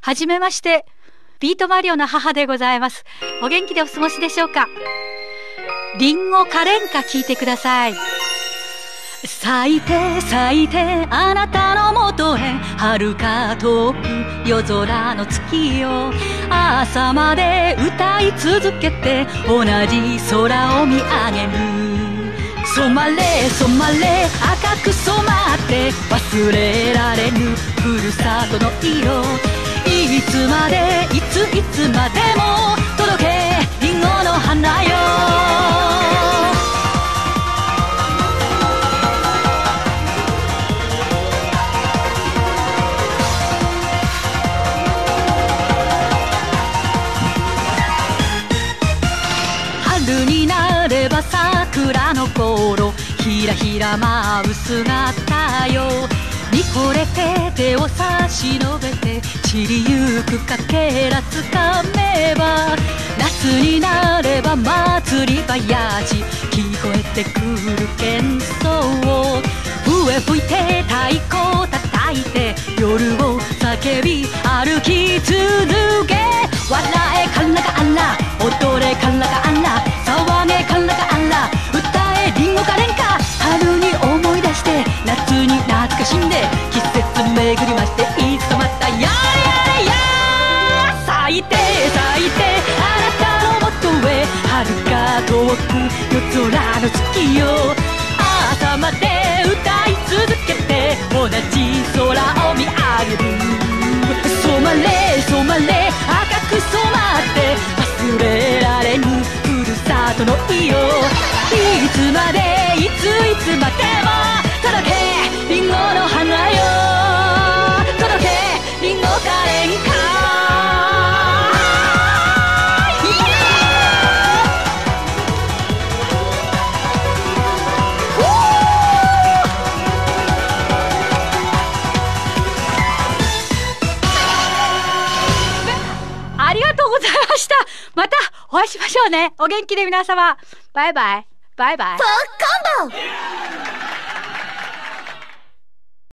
はじめまして。ビートマリオの母でございます。お元気でお過ごしでしょうか？リンゴカレンカ聞いてください。咲いて咲いてあなたのもとへ遥か遠く夜空の月よ朝まで歌い続けて同じ空を見上げる染まれ染まれ赤く染まって忘れられぬふるさとの色いつまでいついつまでも届けりんごの花よ。春になれば桜の頃ひらひら舞う姿よ。見惚れて手を差し伸べて散りゆくかけらつかめば夏になれば祭りばやじ聞こえてくる喧騒笛吹いて太鼓叩いて夜を叫び歩き続けかしんで季節巡りましていつかまたやれやれや咲いて咲いてあなたのもとへ遥か遠く夜空の月よ。朝まで歌い続けて同じ空を見上げる。染まれ染まれ赤く染まって忘れられぬふるさとの色いつまでいついつまでも届けの花よ。届けリンゴカレンカした。またお会いしましょうね。お元気で皆様。バイバイ。バイバイ。フォーコンボ